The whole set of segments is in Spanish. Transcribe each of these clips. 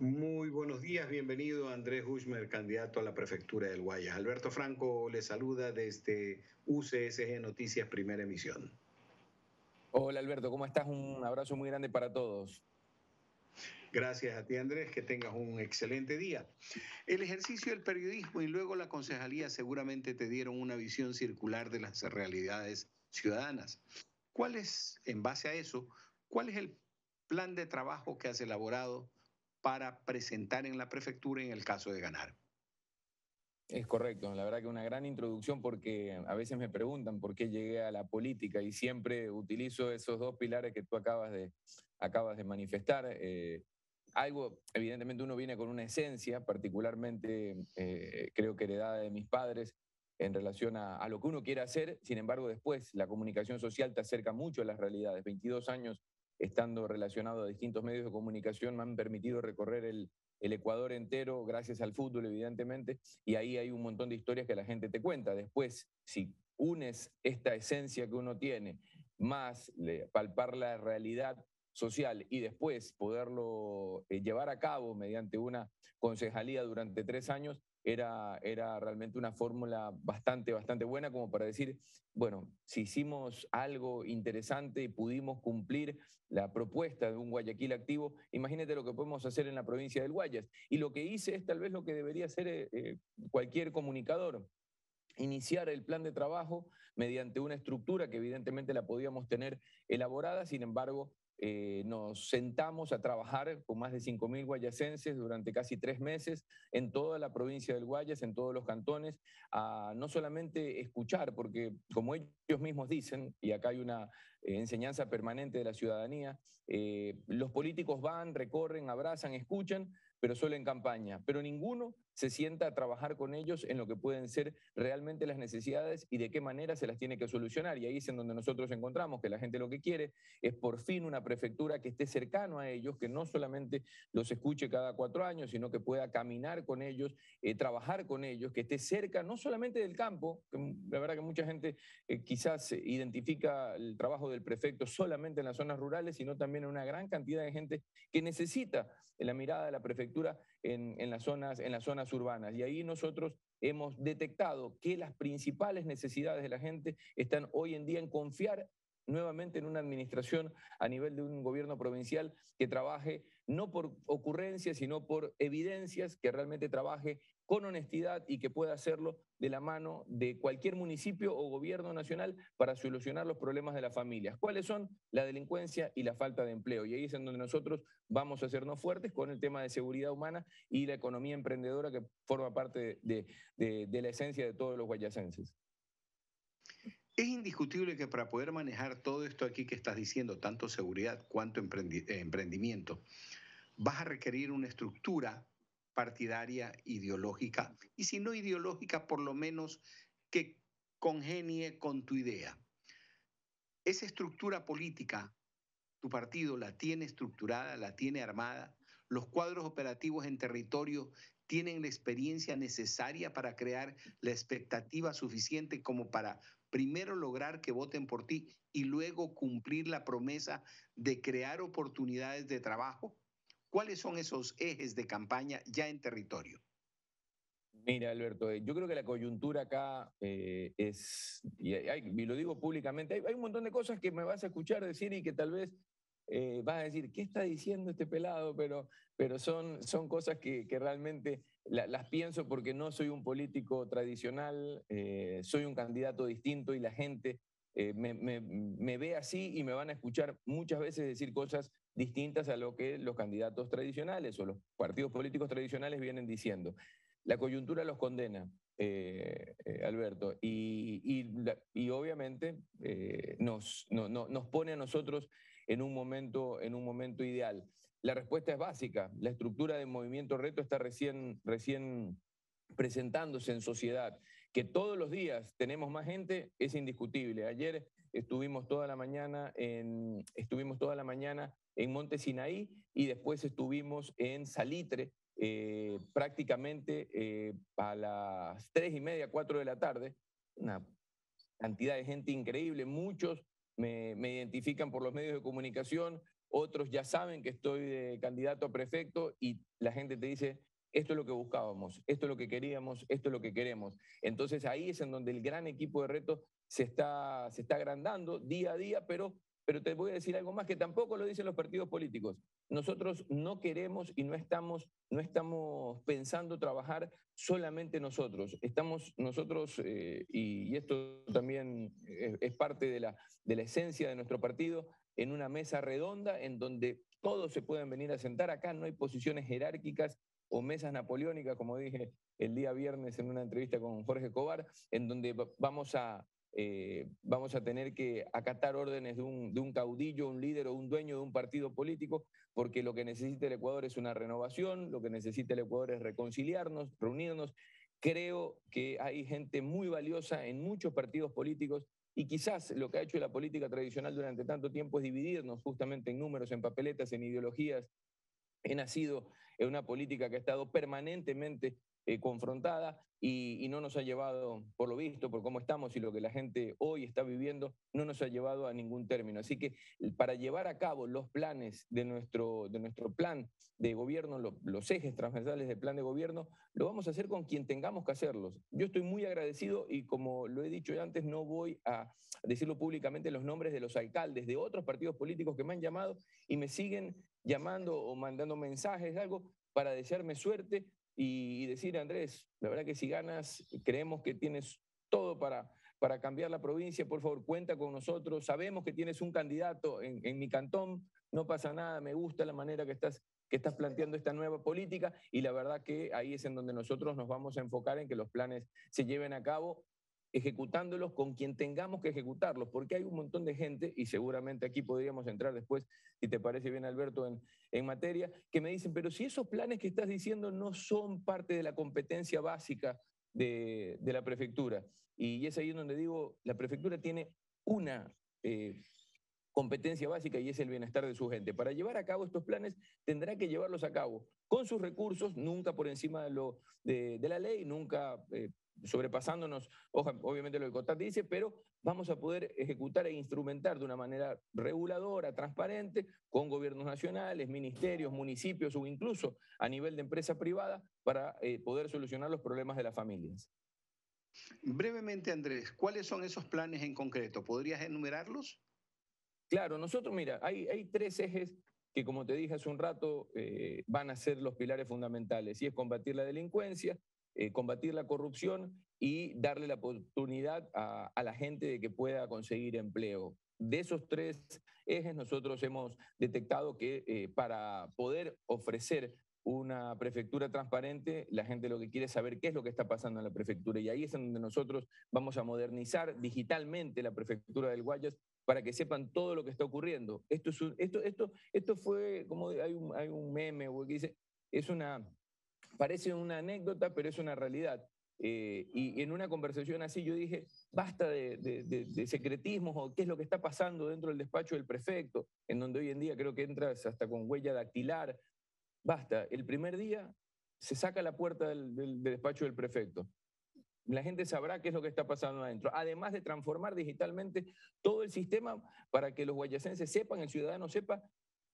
Muy buenos días, bienvenido Andrés Hushmer, candidato a la prefectura del Guayas. Alberto Franco le saluda desde UCSG Noticias, primera emisión. Hola Alberto, ¿cómo estás? Un abrazo muy grande para todos. Gracias a ti Andrés, que tengas un excelente día. El ejercicio del periodismo y luego la concejalía seguramente te dieron una visión circular de las realidades ciudadanas. ¿Cuál es, en base a eso, cuál es el plan de trabajo que has elaborado para presentar en la prefectura en el caso de ganar? Es correcto, la verdad que una gran introducción porque a veces me preguntan por qué llegué a la política y siempre utilizo esos dos pilares que tú acabas de, acabas de manifestar. Eh, algo, evidentemente uno viene con una esencia, particularmente eh, creo que heredada de mis padres, en relación a, a, lo que uno quiere hacer, sin embargo después la comunicación social te acerca mucho a las realidades. 22 años estando relacionado a distintos medios de comunicación me han permitido recorrer el, Ecuador entero, gracias al fútbol, evidentemente, y ahí hay un montón de historias que la gente te cuenta. Después, si unes esta esencia que uno tiene, más palpar la realidad social y después poderlo eh, llevar a cabo mediante una concejalía durante tres años, era, era realmente una fórmula bastante, bastante buena como para decir, bueno, si hicimos algo interesante y pudimos cumplir la propuesta de un Guayaquil activo, imagínate lo que podemos hacer en la provincia del Guayas. Y lo que hice es tal vez lo que debería hacer eh, eh, cualquier comunicador iniciar el plan de trabajo mediante una estructura que evidentemente la podíamos tener elaborada, sin embargo, eh, nos sentamos a trabajar con más de 5.000 guayasenses durante casi tres meses en toda la provincia del Guayas, en todos los cantones, a no solamente escuchar, porque como ellos mismos dicen, y acá hay una eh, enseñanza permanente de la ciudadanía, eh, los políticos van, recorren, abrazan, escuchan, pero solo en campaña, pero ninguno se sienta a trabajar con ellos en lo que pueden ser realmente las necesidades y de qué manera se las tiene que solucionar. Y ahí es en donde nosotros encontramos que la gente lo que quiere es por fin una prefectura que esté cercano a ellos, que no solamente los escuche cada cuatro años, sino que pueda caminar con ellos, eh, trabajar con ellos, que esté cerca no solamente del campo, que la verdad que mucha gente eh, quizás identifica el trabajo del prefecto solamente en las zonas rurales, sino también en una gran cantidad de gente que necesita la mirada de la prefectura en, las, zonas, en las zonas urbanas. Y ahí nosotros hemos detectado que las principales necesidades de la gente están hoy en día en confiar nuevamente en una administración a nivel de un gobierno provincial que trabaje no por ocurrencias, sino por evidencias, que realmente trabaje con honestidad y que pueda hacerlo de la mano de cualquier municipio o gobierno nacional para solucionar los problemas de las familias. ¿Cuáles son? La delincuencia y la falta de empleo. Y ahí es en donde nosotros vamos a hacernos fuertes con el tema de seguridad humana y la economía emprendedora que forma parte de, la esencia de todos los guayasenses. Es indiscutible que para poder manejar todo esto aquí que estás diciendo, tanto seguridad cuanto eh, emprendimiento, vas a requerir una estructura partidaria ideológica y si no ideológica, por lo menos que congenie con tu idea. Esa estructura política, tu partido la tiene estructurada, la tiene armada, los cuadros operativos en territorio tienen la experiencia necesaria para crear la expectativa suficiente como para primero lograr que voten por ti y luego cumplir la promesa de crear oportunidades de trabajo? ¿Cuáles son esos ejes de campaña ya en territorio? Mira, Alberto, eh, yo creo que la coyuntura acá eh, es, y, lo digo públicamente, hay, un montón de cosas que me vas a escuchar decir y que tal vez eh, vas a decir, ¿qué está diciendo este pelado? Pero, pero son, son cosas que, realmente las pienso porque no soy un político tradicional, soy un candidato distinto y la gente me, ve así y me van a escuchar muchas veces decir cosas distintas a lo que los candidatos tradicionales o los partidos políticos tradicionales vienen diciendo. La coyuntura los condena, eh, Alberto, y, y, y obviamente nos, no, no, nos pone a nosotros en un momento, en un momento ideal. La respuesta es básica. La estructura de Movimiento Reto está recién, recién presentándose en sociedad. Que todos los días tenemos más gente es indiscutible. Ayer estuvimos toda la mañana en, estuvimos toda la mañana en Monte Sinaí y después estuvimos en Salitre, eh, prácticamente eh, a las tres y media, cuatro de la tarde. Una cantidad de gente increíble, muchos me, me, identifican por los medios de comunicación otros ya saben que estoy de candidato a prefecto y la gente te dice, esto es lo que buscábamos, esto es lo que queríamos, esto es lo que queremos. Entonces ahí es en donde el gran equipo de reto se está, se está agrandando día a día, pero pero te voy a decir algo más que tampoco lo dicen los partidos políticos. Nosotros no queremos y no estamos, no estamos pensando trabajar solamente nosotros. Estamos nosotros, eh, y, esto también es, parte de la, de la esencia de nuestro partido, en una mesa redonda en donde todos se pueden venir a sentar. Acá no hay posiciones jerárquicas o mesas napoleónicas, como dije el día viernes en una entrevista con Jorge Cobar, en donde vamos a, eh, vamos a tener que acatar órdenes de un, de un, caudillo, un líder o un dueño de un partido político, porque lo que necesita el Ecuador es una renovación, lo que necesita el Ecuador es reconciliarnos, reunirnos. Creo que hay gente muy valiosa en muchos partidos políticos y quizás lo que ha hecho la política tradicional durante tanto tiempo es dividirnos justamente en números, en papeletas, en ideologías. He nacido en una política que ha estado permanentemente eh, confrontada y, no nos ha llevado, por lo visto, por cómo estamos y lo que la gente hoy está viviendo, no nos ha llevado a ningún término. Así que para llevar a cabo los planes de nuestro, de nuestro plan de gobierno, los ejes transversales del plan de gobierno, lo vamos a hacer con quien tengamos que hacerlos. Yo estoy muy agradecido y como lo he dicho antes, no voy a decirlo públicamente los nombres de los alcaldes de otros partidos políticos que me han llamado y me siguen llamando o mandando mensajes, algo para desearme suerte y, decir, Andrés, la verdad que si ganas, creemos que tienes todo para, para cambiar la provincia, por favor, cuenta con nosotros. Sabemos que tienes un candidato en, en, mi cantón, no pasa nada, me gusta la manera que estás, que estás planteando esta nueva política y la verdad que ahí es en donde nosotros nos vamos a enfocar en que los planes se lleven a cabo ejecutándolos con quien tengamos que ejecutarlos, porque hay un montón de gente, y seguramente aquí podríamos entrar después, si te parece bien Alberto, en, en materia, que me dicen, pero si esos planes que estás diciendo no son parte de la competencia básica de, de la prefectura, y es ahí donde digo, la prefectura tiene una... Eh, competencia básica y es el bienestar de su gente. Para llevar a cabo estos planes tendrá que llevarlos a cabo con sus recursos, nunca por encima de, lo, de, de la ley, nunca eh, sobrepasándonos, obviamente lo que COTAT dice, pero vamos a poder ejecutar e instrumentar de una manera reguladora, transparente, con gobiernos nacionales, ministerios, municipios o incluso a nivel de empresa privada para eh, poder solucionar los problemas de las familias. Brevemente, Andrés, ¿cuáles son esos planes en concreto? ¿Podrías enumerarlos? Claro, nosotros, mira, hay, hay tres ejes que, como te dije hace un rato, eh, van a ser los pilares fundamentales, y es combatir la delincuencia, eh, combatir la corrupción y darle la oportunidad a, la gente de que pueda conseguir empleo. De esos tres ejes nosotros hemos detectado que eh, para poder ofrecer una prefectura transparente, la gente lo que quiere es saber qué es lo que está pasando en la prefectura. Y ahí es donde nosotros vamos a modernizar digitalmente la prefectura del Guayas para que sepan todo lo que está ocurriendo. Esto, es esto, esto, esto fue, como hay un, hay un meme que dice, es una, Parece una anécdota, pero es una realidad. Eh, y, en una conversación así yo dije, basta de, secretismos o qué es lo que está pasando dentro del despacho del prefecto, en donde hoy en día creo que entras hasta con huella dactilar. Basta, el primer día se saca la puerta del, despacho del prefecto. La gente sabrá qué es lo que está pasando adentro. Además de transformar digitalmente todo el sistema para que los guayacenses sepan, el ciudadano sepa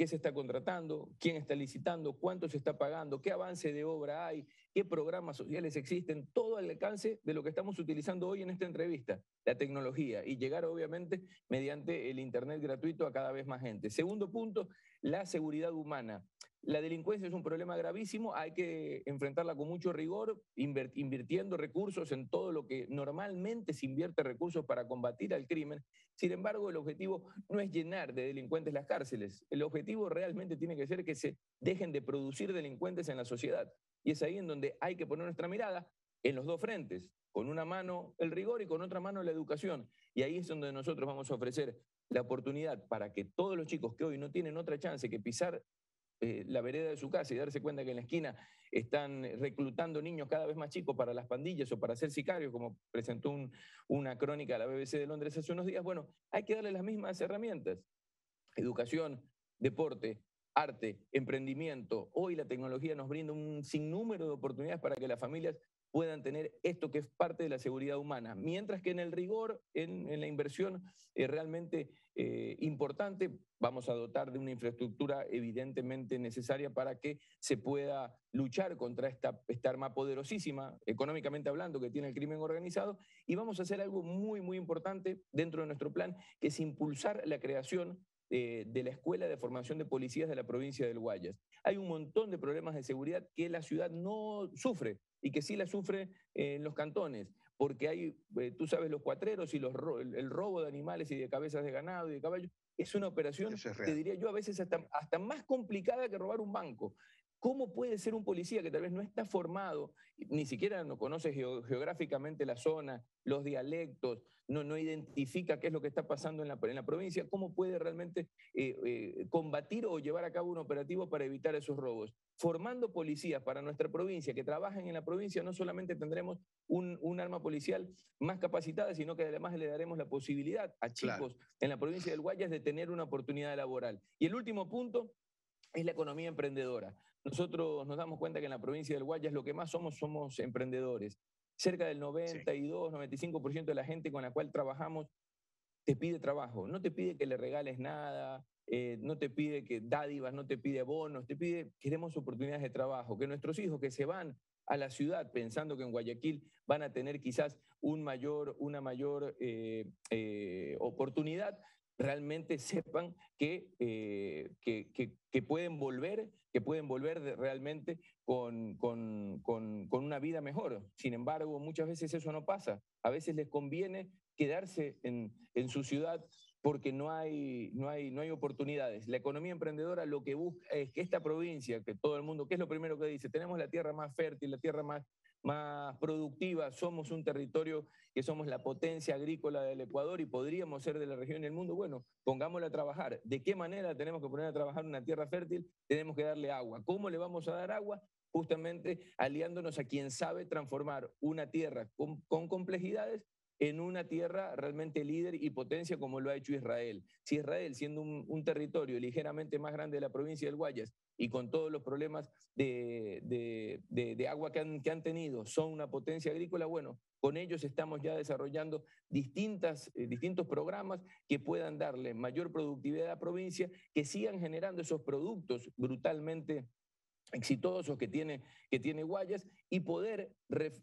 qué se está contratando, quién está licitando, cuánto se está pagando, qué avance de obra hay, qué programas sociales existen, todo al alcance de lo que estamos utilizando hoy en esta entrevista, la tecnología, y llegar obviamente mediante el Internet gratuito a cada vez más gente. Segundo punto, la seguridad humana. La delincuencia es un problema gravísimo, hay que enfrentarla con mucho rigor, invirtiendo recursos en todo lo que normalmente se invierte recursos para combatir al crimen. Sin embargo, el objetivo no es llenar de delincuentes las cárceles. El objetivo realmente tiene que ser que se dejen de producir delincuentes en la sociedad. Y es ahí en donde hay que poner nuestra mirada en los dos frentes, con una mano el rigor y con otra mano la educación. Y ahí es donde nosotros vamos a ofrecer la oportunidad para que todos los chicos que hoy no tienen otra chance que pisar eh, la vereda de su casa y darse cuenta que en la esquina están reclutando niños cada vez más chicos para las pandillas o para ser sicarios, como presentó una crónica a la BBC de Londres hace unos días, bueno, hay que darle las mismas herramientas. Educación, deporte, arte, emprendimiento. Hoy la tecnología nos brinda un sinnúmero de oportunidades para que las familias puedan tener esto que es parte de la seguridad humana. Mientras que en el rigor, en, la inversión eh, realmente importante, vamos a dotar de una infraestructura evidentemente necesaria para que se pueda luchar contra esta arma poderosísima, económicamente hablando, que tiene el crimen organizado, y vamos a hacer algo muy, muy importante dentro de nuestro plan, que es impulsar la creación eh, de la Escuela de Formación de Policías de la provincia del Guayas. Hay un montón de problemas de seguridad que la ciudad no sufre y que sí la sufre en los cantones, porque hay, eh, tú sabes, los cuatreros y los, el robo de animales y de cabezas de ganado y de caballos, es una operación, te diría yo, a veces hasta, hasta más complicada que robar un banco. ¿Cómo puede ser un policía que tal vez no está formado, ni siquiera no conoce geográficamente la zona, los dialectos, no, no identifica qué es lo que está pasando en la, en la provincia? ¿Cómo puede realmente eh, eh, combatir o llevar a cabo un operativo para evitar esos robos? Formando policías para nuestra provincia, que trabajen en la provincia, no solamente tendremos un, un arma policial más capacitada, sino que además le daremos la posibilidad a chicos en la provincia del Guayas de tener una oportunidad laboral. Y el último punto es la economía emprendedora. Nosotros nos damos cuenta que en la provincia del Guayas lo que más somos somos emprendedores. Cerca del 92, 95% de la gente con la cual trabajamos te pide trabajo, no te pide que le regales nada, eh, no te pide que dádivas, no te pide bonos, te pide, queremos oportunidades de trabajo, que nuestros hijos que se van a la ciudad pensando que en Guayaquil van a tener quizás un mayor, una mayor eh, eh, oportunidad, realmente sepan que, que, que, pueden volver que pueden volver realmente con, con, con, con, una vida mejor. Sin embargo, muchas veces eso no pasa. A veces les conviene quedarse en, en su ciudad porque no hay, no, hay, no hay oportunidades. La economía emprendedora lo que busca es que esta provincia, que todo el mundo, ¿qué es lo primero que dice? Tenemos la tierra más fértil, la tierra más, más productiva, somos un territorio que somos la potencia agrícola del Ecuador y podríamos ser de la región del mundo. Bueno, pongámosla a trabajar. ¿De qué manera tenemos que poner a trabajar una tierra fértil? Tenemos que darle agua. ¿Cómo le vamos a dar agua? Justamente aliándonos a quien sabe transformar una tierra con, con complejidades en una tierra realmente líder y potencia como lo ha hecho Israel. Si Israel, siendo un, territorio ligeramente más grande de la provincia del Guayas y con todos los problemas de, de, agua que han, que han, tenido, son una potencia agrícola, bueno, con ellos estamos ya desarrollando distintas, eh, distintos programas que puedan darle mayor productividad a la provincia, que sigan generando esos productos brutalmente exitosos que tiene, que tiene Guayas y poder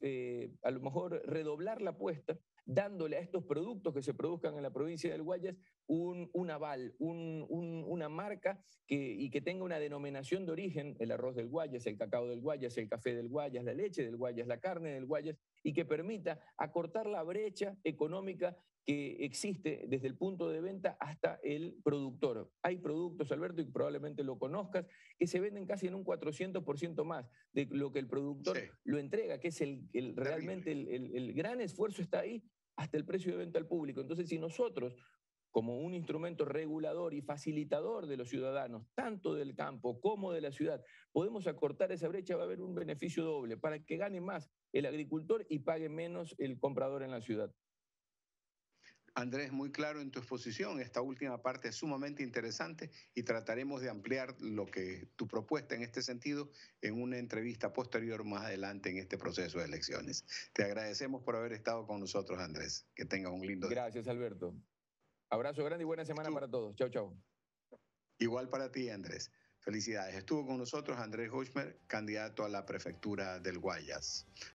eh, a lo mejor redoblar la apuesta dándole a estos productos que se produzcan en la provincia del Guayas un, un aval, un, una marca que, y que tenga una denominación de origen, el arroz del Guayas, el cacao del Guayas, el café del Guayas, la leche del Guayas, la carne del Guayas, y que permita acortar la brecha económica que existe desde el punto de venta hasta el productor. Hay productos, Alberto, y probablemente lo conozcas, que se venden casi en un 400% más de lo que el productor lo entrega, que es el, el realmente el, el, gran esfuerzo está ahí hasta el precio de venta al público. Entonces, si nosotros, como un instrumento regulador y facilitador de los ciudadanos, tanto del campo como de la ciudad, podemos acortar esa brecha, va a haber un beneficio doble para que gane más el agricultor y pague menos el comprador en la ciudad. Andrés, muy claro en tu exposición. Esta última parte es sumamente interesante y trataremos de ampliar lo que tu propuesta en este sentido en una entrevista posterior más adelante en este proceso de elecciones. Te agradecemos por haber estado con nosotros, Andrés. Que tengas un lindo día. Gracias, Alberto. Abrazo grande y buena semana para todos. Chao, chao. Igual para ti, Andrés. Felicidades. Estuvo con nosotros Andrés Hochmer, candidato a la prefectura del Guayas.